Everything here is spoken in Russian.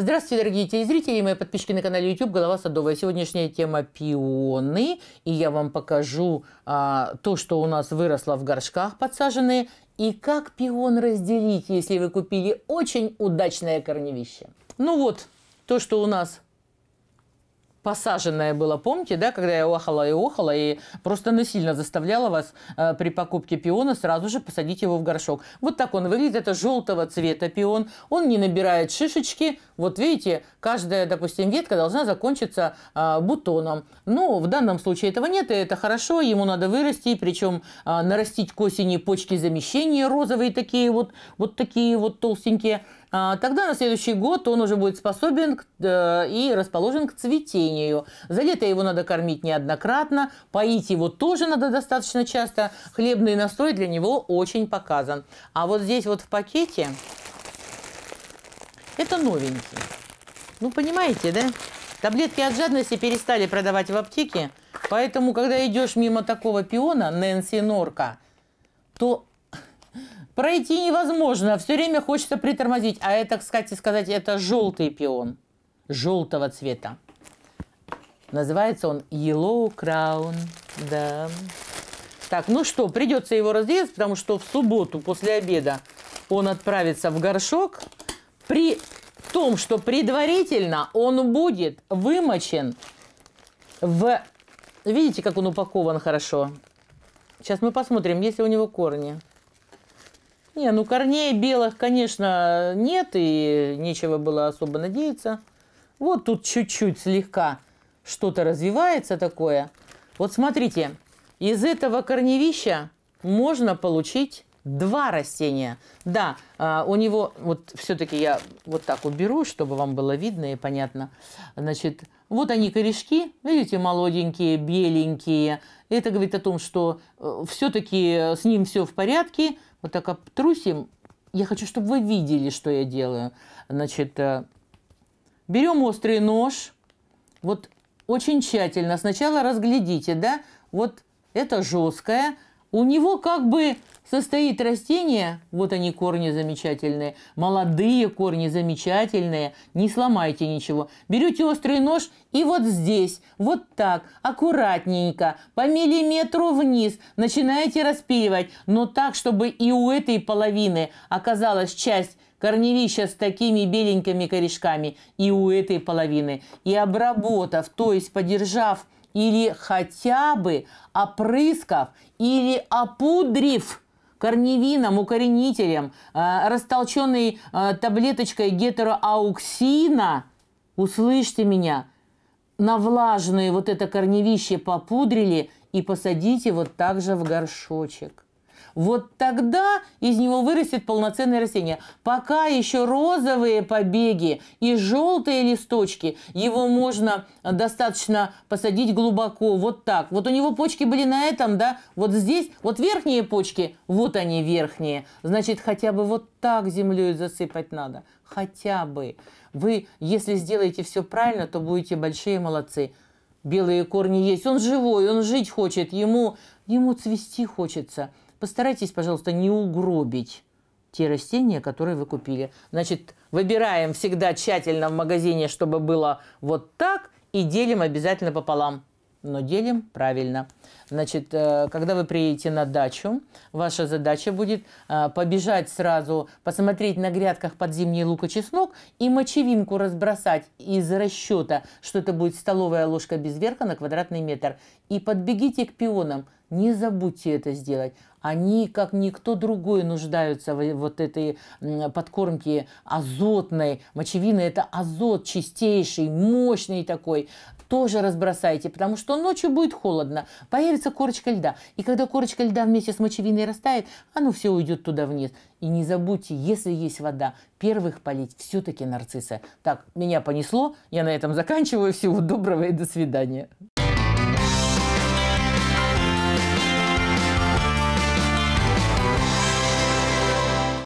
Здравствуйте, дорогие телезрители и мои подписчики на канале YouTube «Голова садовая». Сегодняшняя тема – пионы. И я вам покажу а, то, что у нас выросло в горшках подсаженные, и как пион разделить, если вы купили очень удачное корневище. Ну вот, то, что у нас посаженное было, помните, да, когда я охала и охала, и просто насильно заставляла вас э, при покупке пиона сразу же посадить его в горшок. Вот так он выглядит, это желтого цвета пион, он не набирает шишечки, вот видите, каждая, допустим, ветка должна закончиться э, бутоном. Но в данном случае этого нет, и это хорошо, ему надо вырасти, причем э, нарастить к осени почки замещения розовые такие вот, вот такие вот толстенькие, тогда на следующий год он уже будет способен и расположен к цветению. За лето его надо кормить неоднократно, поить его тоже надо достаточно часто. Хлебный настой для него очень показан. А вот здесь вот в пакете это новенький. Ну, понимаете, да? Таблетки от жадности перестали продавать в аптеке, поэтому, когда идешь мимо такого пиона, Нэнси Норка, то пройти невозможно, все время хочется притормозить. А это, кстати сказать, это желтый пион, желтого цвета. Называется он Yellow Crown, да. Так, ну что, придется его разделать, потому что в субботу после обеда он отправится в горшок. При том, что предварительно он будет вымочен в... Видите, как он упакован хорошо? Сейчас мы посмотрим, есть ли у него корни. Не, ну корней белых, конечно, нет, и нечего было особо надеяться. Вот тут чуть-чуть слегка что-то развивается такое. Вот смотрите, из этого корневища можно получить два растения. Да, а, у него, вот все-таки я вот так уберу, чтобы вам было видно и понятно. Значит, вот они корешки, видите, молоденькие, беленькие. Это говорит о том, что э, все-таки с ним все в порядке – вот так обтрусим. Я хочу, чтобы вы видели, что я делаю. Значит, э, берем острый нож, вот очень тщательно. Сначала разглядите, да, вот это жесткое, у него как бы состоит растение, вот они корни замечательные, молодые корни замечательные, не сломайте ничего. Берете острый нож и вот здесь, вот так, аккуратненько, по миллиметру вниз начинаете распиливать, но так, чтобы и у этой половины оказалась часть корневища с такими беленькими корешками, и у этой половины. И обработав, то есть подержав или хотя бы опрыскав или опудрив корневином, укоренителем, э, растолченной э, таблеточкой гетероауксина, услышьте меня, на влажное вот это корневище попудрили и посадите вот так же в горшочек. Вот тогда из него вырастет полноценное растение. Пока еще розовые побеги и желтые листочки, его можно достаточно посадить глубоко, вот так. Вот у него почки были на этом, да, вот здесь, вот верхние почки, вот они верхние. Значит, хотя бы вот так землей засыпать надо. Хотя бы. Вы, если сделаете все правильно, то будете большие молодцы белые корни есть. Он живой, он жить хочет, ему, ему цвести хочется. Постарайтесь, пожалуйста, не угробить те растения, которые вы купили. Значит, выбираем всегда тщательно в магазине, чтобы было вот так, и делим обязательно пополам. Но делим правильно. Значит, э, когда вы приедете на дачу, ваша задача будет э, побежать сразу, посмотреть на грядках под зимний лук и чеснок и мочевинку разбросать из расчета, что это будет столовая ложка без верха на квадратный метр. И подбегите к пионам – не забудьте это сделать. Они, как никто другой, нуждаются в вот этой подкормке азотной. Мочевина – это азот чистейший, мощный такой. Тоже разбросайте, потому что ночью будет холодно, появится корочка льда. И когда корочка льда вместе с мочевиной растает, оно все уйдет туда вниз. И не забудьте, если есть вода, первых полить все-таки нарциссы. Так, меня понесло, я на этом заканчиваю. Всего доброго и до свидания.